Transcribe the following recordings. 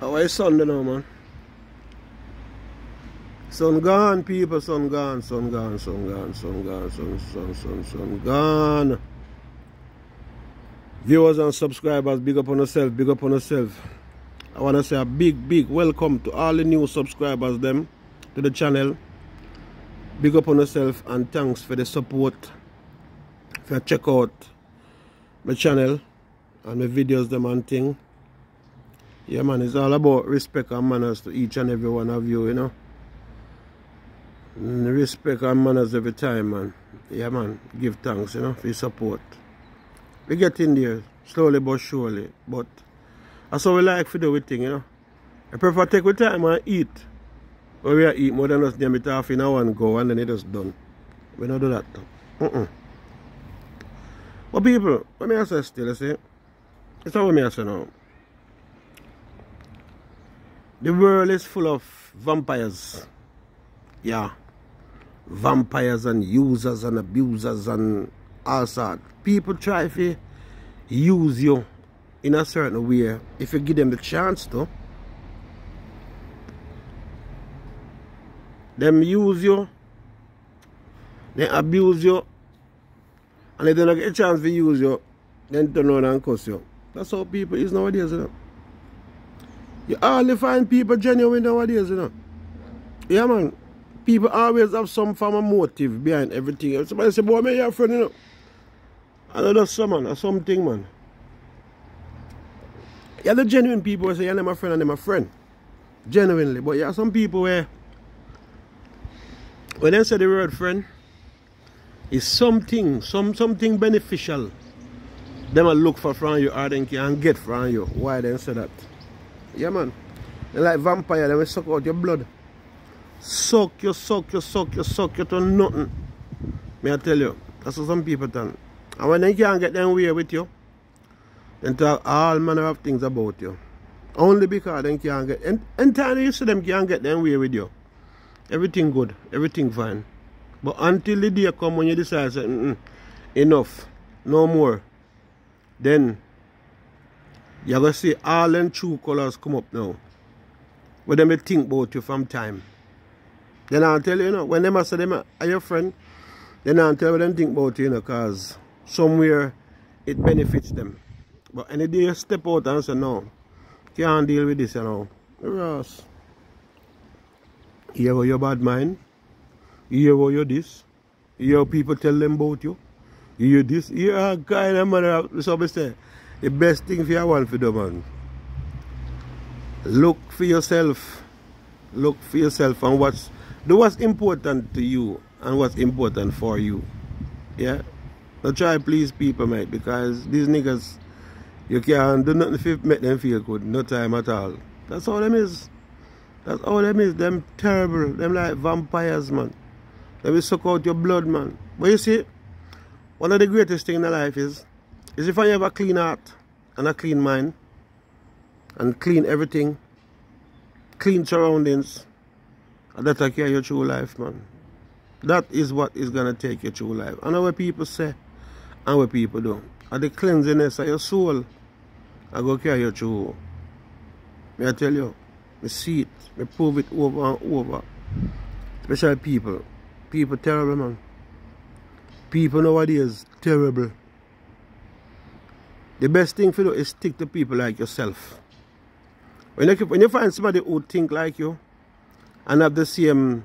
How is Sunday now, man? Sun gone, people. Sun gone, sun gone, sun gone, sun gone, sun, sun, sun, sun gone. Viewers and subscribers, big up on yourself, big up on yourself. I want to say a big, big welcome to all the new subscribers, them, to the channel. Big up on yourself and thanks for the support. For check out my channel and my videos, them and thing. Yeah, man, it's all about respect and manners to each and every one of you, you know. And respect and manners every time, man. Yeah, man, give thanks, you know, for support. We get in there, slowly but surely. But that's how we like to do thing, you know. I prefer take with time and eat. Or we eat more than us name it off in one go and then it just done. We don't do that. Uh -uh. But people, let me ask you still, you see. It's how me say now. The world is full of vampires. Yeah. Vampires and users and abusers and all sorts. People try to use you in a certain way if you give them the chance to. Them use you, they abuse you, and they don't get a chance to use you, then turn around and cuss you. That's how people is nowadays, you know. You hardly find people genuine nowadays, you know. Yeah, man. People always have some form of motive behind everything. Somebody say, boy, me your friend, you know. Another someone or something, man. Yeah, the genuine people say, yeah, they're my friend and they're my friend. Genuinely. But yeah, some people where, when they say the word friend, is something, some something beneficial. Them will look for from you or they can get from you. Why they say that? Yeah, man. They're like vampire, they will suck out your blood. Suck you, suck you, suck you, suck you to nothing. May I tell you, that's what some people done. And when they can't get them way with you, then talk all manner of things about you. Only because they can't get, and entirely you see them can't get them way with you. Everything good, everything fine. But until the day come when you decide, say, mm -mm, enough, no more, then you're going to see all them true colors come up now. What them think about you from time. Then I'll tell you, you know, when them say them are your friend, then I'll tell you them think about you, you know, because somewhere it benefits them. But any day you step out and say, no, can't deal with this, you know. Ross. You hear your bad mind. You hear how you this. You hear people tell them about you. You this. You hear kind of manner, so I say, the best thing for you want for the man. Look for yourself. Look for yourself and what's do what's important to you and what's important for you. Yeah? Don't try to please people, mate, because these niggas you can't do nothing to make them feel good, no time at all. That's all them is. That's all them is. Them terrible. Them like vampires, man. They will suck out your blood, man. But you see, one of the greatest things in life is, is if I have a clean heart and a clean mind and clean everything, clean surroundings, and that take care your true life, man. That is what is going to take your true life. I know what people say and what people do. And the cleanliness of your soul, I go carry you through. May I tell you, I see it, I prove it over and over. Especially people. People terrible, man. People nowadays terrible. The best thing for you is stick to people like yourself. When you, when you find somebody who think like you and have the same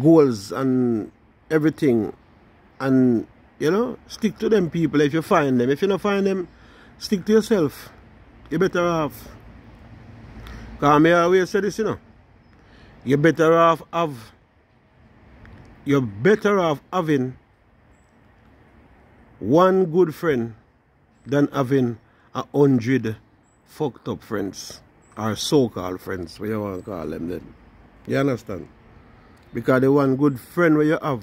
goals and everything and you know stick to them people. If you find them if you don't find them stick to yourself. You better off. Because me always say this you know you're better off have you're better off having one good friend than having a hundred fucked up friends or so-called friends what you want to call them then you understand because the one good friend where you have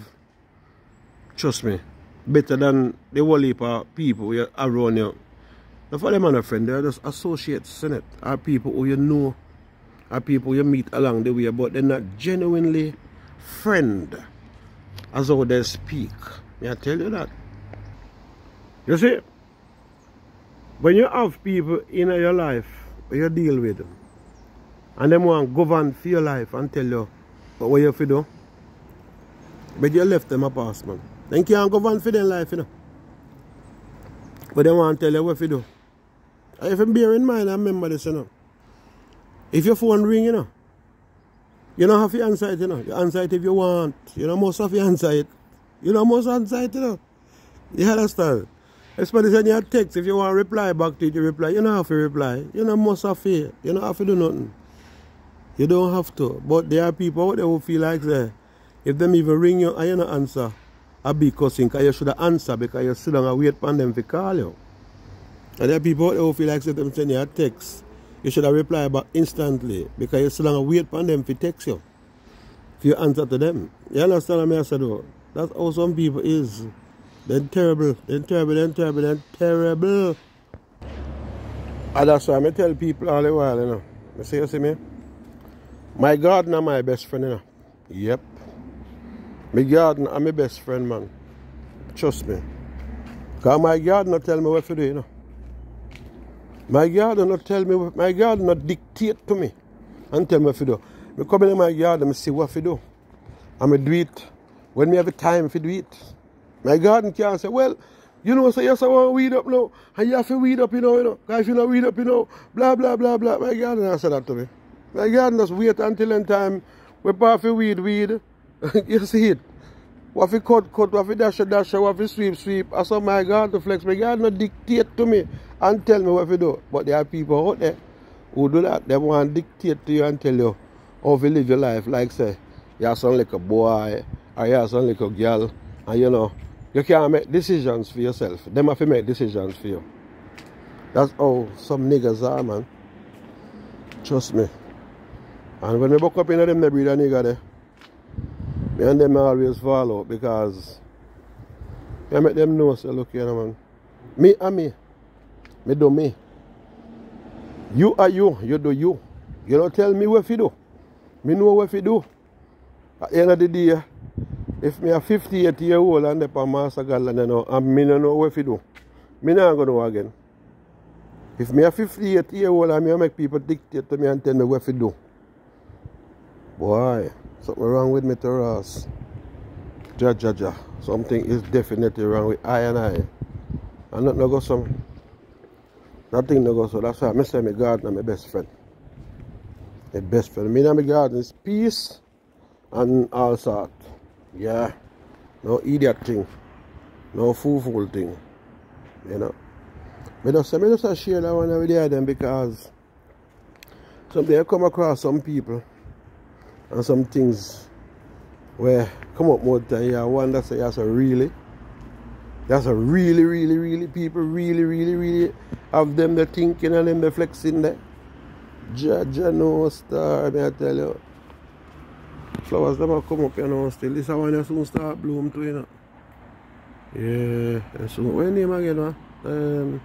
trust me better than the whole heap of people who around you. Not for them and a friend, they're just associates, in it? Are people who you know, are people you meet along the way, but they're not genuinely friend as how they speak. May I tell you that? You see? when you have people in your life you deal with them and them want govern for your life and tell you what you have to do, but you left them a pass, man. They can't govern for their life, you know. But they want to tell you what to do. If you bear in mind, I remember this, you know. If your phone ring, you know, you don't have to answer it, you know. You answer it if you want. You know, most of to answer it. You don't must answer it, you know. You understand? Especially when you text, if you want to reply back to it, you reply. You don't have to reply. You don't must have to. You don't have to do nothing. You don't have to. But there are people out there who feel like that. If them even ring you and you don't answer, a big cussing because you should have answered because you sit down and wait for them to call you. And there are people out there who feel like say them send you a text. You should have replied back instantly because you sit down and wait for them to text you. If you answer to them. You understand what I said? That's how some people is. They're terrible. They're terrible. They're terrible. They're terrible. And that's why I tell people all the while, you know. You see, you see me? My gardener my best friend, you know. Yep. My gardener are my best friend, man. Trust me. Because my gardener tell me what to do, you know. My gardener not tell me, my gardener not dictate to me and tell me what to do. I come in my garden and I see what to do. And I do it when me have time to do it. My garden can't say, well, you know, so yes, I want to weed up now. And you have to weed up, you know, you know. Because if you don't weed up, you know, blah, blah, blah, blah. My gardener said that to me. My garden just wait until in time we pass the weed, weed. you see it? What if cut, cut, what if dash, dash, what if sweep, sweep. I saw my garden to flex. My garden not dictate to me and tell me what to do. But there are people out there who do that. They want to dictate to you and tell you how to live your life. Like say, you sound like a boy or you sound like a girl. And you know, you can't make decisions for yourself. Them have to make decisions for you. That's how some niggas are, man. Trust me. And when we buck up in them, they breed a nigga there. Me and them always fall out because I make them know, say, look here, man. Me and me. Me do me. You are you. You do you. You don't tell me what to do. Me know what to do. At the end of the day, if me a 58 year old and the master gallon, you know, and me don't know what to do, me not going to know again. If me a 58 year old and me make people dictate to me and tell me what to do, Boy, something wrong with me to Ross. Ja, ja, ja. Something is definitely wrong with I and I. And nothing no go some. Nothing no go so. That's why I say my and my best friend. My best friend. Me and my is peace and all sort. Yeah. No idiot thing. No fool fool thing. You know. Me just me just share that one with them because someday I come across some people and some things where come up more time I wonder say that's a really that's a really really really people really really really have them the thinking and them the flexing there judge no star me I tell you flowers them come up you know still this one you soon start bloom too you know yeah so what name again man um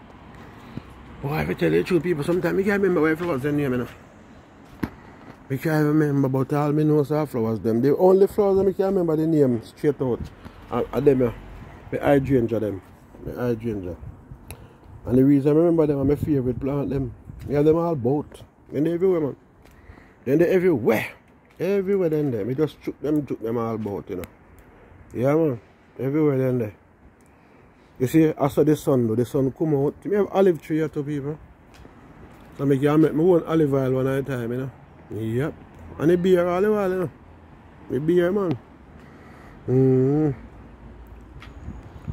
if I tell you the truth people sometimes I can't remember where flowers the name you I can't remember but all me know are flowers them. The only flowers I can't remember the name straight out. And, and them uh, the hydrangea them. The hydrangea. And the reason I remember them are my favourite plant them. I have them all both. And they everywhere man. Then they everywhere. Everywhere then there. Me just took them took them all both, you know. Yeah man. Everywhere then there. You see, after the sun though, the sun come out. Me have olive tree here to people. So I can make my own olive oil one at a time, you know. Yep. And the beer all the while, you know. The beer, man. Mm.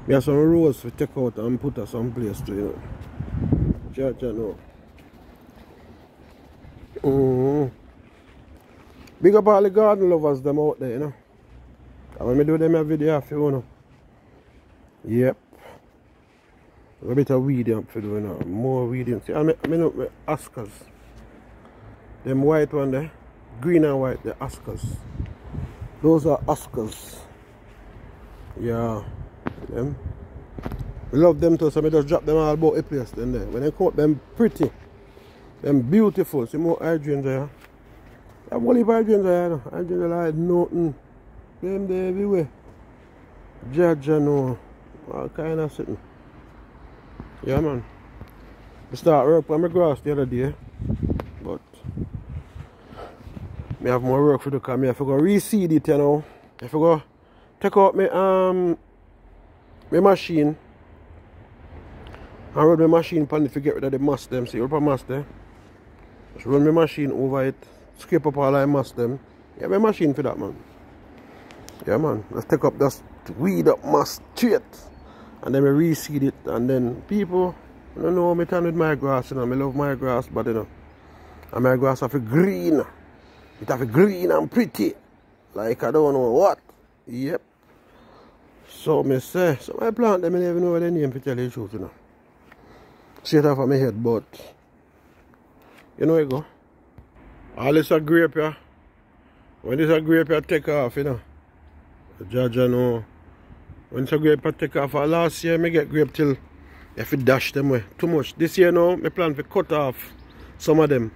We have some rose to take out and put her some place to, you know. Church, you know. Mm. Big up all the garden lovers them out there, you know. And when we do them a video for you know. Yep. A bit of weeding for doing you know. More weed, weeding. See, I mean, I mean, Oscars. Them white one there, green and white, the Oscars. Those are Oscars. Yeah, them. We love them too, so we just drop them all about a place then there. When come up, them pretty, them beautiful. See more hydrangea. I have only hydrangeas there, hydrangea like nothing. Them there everywhere. Judge, you know, all kind of sitting. Yeah, man. I start work on my grass the other day. But I have more work for do because I have to go reseed it you know. I have to go take out my um my machine I run my machine pan if you get rid of the moss them. See what a moss there? Just run my machine over it, scrape up all the moss them. Yeah, my machine for that man. Yeah man. Let's take up this weed up moss straight. And then we reseed it and then people I don't know me turn with my grass, you know, I love my grass but you know. And my grass have a green. It have a green and pretty. Like I don't know what. Yep. So me say, so my plant them I never know what they name to tell you the truth, you know straight off of my head, but you know you go. All this a grape here. When this a grape here take off, you know. The judge I know. When it's a grape here take off, last year I get grape till you have dash them away. Too much. This year now, I plan to cut off some of them.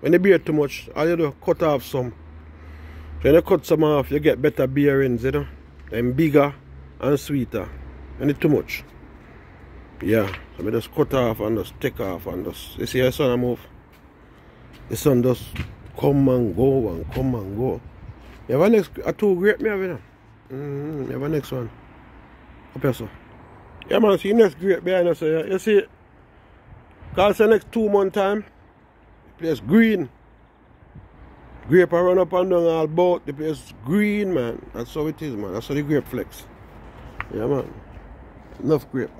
When they bear too much, all you do cut off some. When you cut some off, you get better bearings, you know. And bigger and sweeter. And it's too much. Yeah, so I just cut off and just take off and just, you see the sun move? The sun just come and go and come and go. You have a next, a two grape me have you know? Mm. You have a next one. Up here, so. Yeah man, see next grape behind us, yeah. you see, cause the next two month time, the place green. Grape I run up and down all about, the place green man. That's how it is man, that's how the grape flex. Yeah man, enough grape.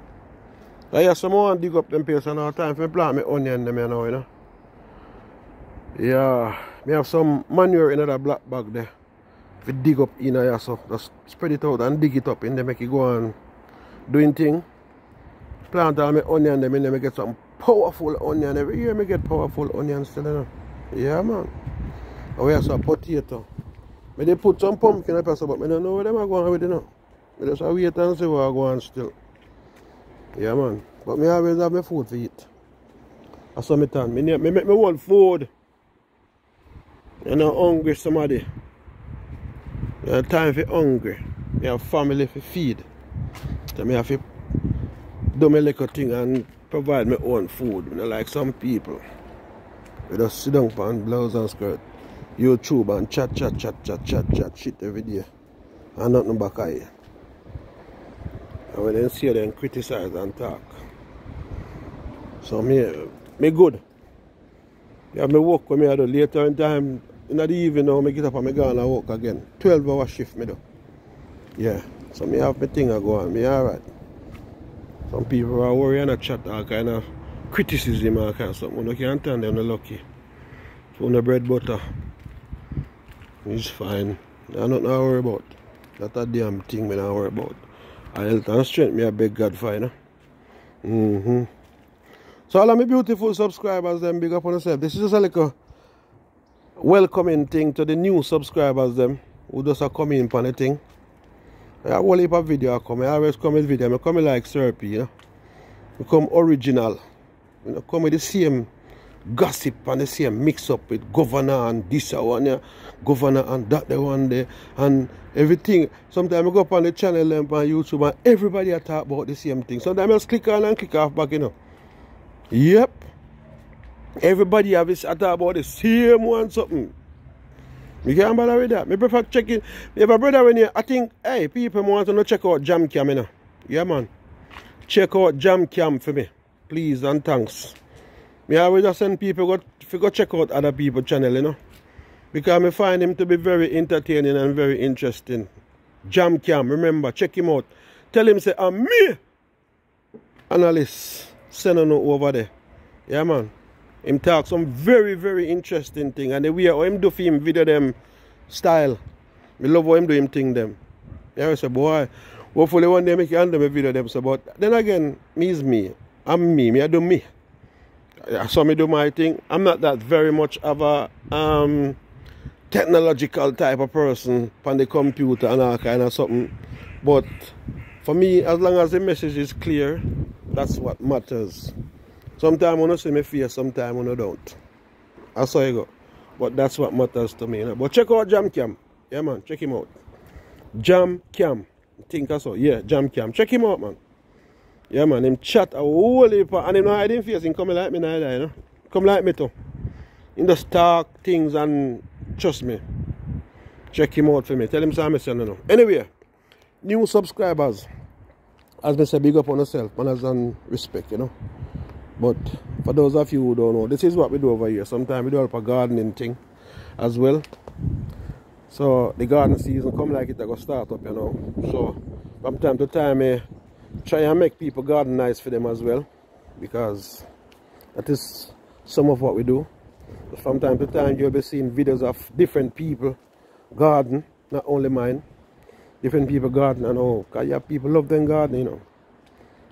I have some more dig up them place and all time for plant my onion them you know, you know. Yeah, we have some manure in that black bag there. If dig up in here so just spread it out and dig it up and then make it go on doing thing. Plant all my onion them and then me get some powerful onion. Every year I get powerful onions still you know. Yeah man. And we have some potato. Me they put some pumpkin up so but I don't know where them are going with it now. Me just wait and see where I go on still. Yeah, man. But me always have my food to eat. That's what me turn. Me, me make my own food. You know, hungry somebody. You know, time for hungry. Me have family to feed. So me have to do my little thing and provide my own food. You know, like some people. We just sit down on blouse and skirt. YouTube and chat, chat, chat, chat, chat, chat, shit every day. And nothing back here. And when they see them criticize and talk. So me, me good. Yeah, me work when me I do later in time in the evening now, me get up and me go and work again. 12 hour shift me do. Yeah. So me have my thing I go on. Me alright. Some people are worrying and chat all kind of criticism or kind of something. You can't tell them lucky. So the bread butter. It's fine. There's nothing to worry about. That's a damn thing me not worry about health and strength me a beg God for, you know. Mm -hmm. So all of my beautiful subscribers, them big up on yourself. This is just a like a welcoming thing to the new subscribers, them who just are coming in on thing. I have a whole video come. I always come with video. I come like Syrupy, you know. I come original. You know, come with the same gossip and the same mix up with governor and this one yeah, governor and that the one there and everything. Sometimes I go up on the channel and on YouTube and everybody I talk about the same thing. Sometimes I just click on and click off back, you know. Yep. Everybody have this I about the same one something. You can't bother with that. Me prefer checking. Have a brother when you I think hey people want to know check out Jam Cam, you know. Yeah man. Check out Jam Cam for me. Please and thanks. Me always send people go, to go check out other people's channel, you know. Because I find him to be very entertaining and very interesting. Jam Cam, remember, check him out. Tell him, say, I'm me. Analyst, send on over there. Yeah, man. Him talk some very, very interesting thing. And the way how him do for him video them style. Me love how him do him thing them. Yeah, I say, boy, hopefully one day make you under me video them. So, but then again, me is me. I'm me. Me I do me saw me do my thing. I'm not that very much of a um, technological type of person on the computer and all kind of something. But for me, as long as the message is clear, that's what matters. Sometimes when I see me face, sometimes when I don't. That's how you go. But that's what matters to me. You know? But check out Jam Cam. Yeah, man. Check him out. Jam Cam. Think I saw. Yeah, Jam Cam. Check him out, man. Yeah, man, him chat a whole heap and him no hiding face. Him come like me neither, you know. Come like me too. In just talk things and trust me. Check him out for me. Tell him some I no. Anyway, new subscribers. As I say, big up on yourself, manners and respect, you know. But for those of you who don't know, this is what we do over here. Sometimes we do a gardening thing as well. So the garden season come like it I go start up, you know. So from time to time I try and make people garden nice for them as well. Because that is some of what we do. From time to time you'll be seeing videos of different people garden, not only mine. Different people garden and all. Cause people love them garden, you know.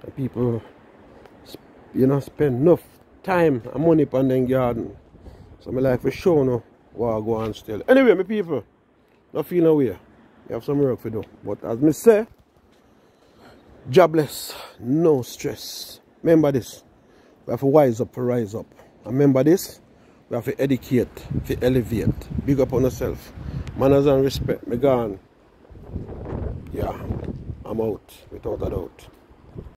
And people you know spend enough time and money on them garden. So my life is show no what I go on still. Anyway, my people, not feel no way. You have some work to do. But as me say, jobless, no stress. Remember this. We have to wise up, rise up. And remember this, we have to educate, to elevate. Big up on yourself. Manners and respect. Me gone. Yeah, I'm out without a doubt.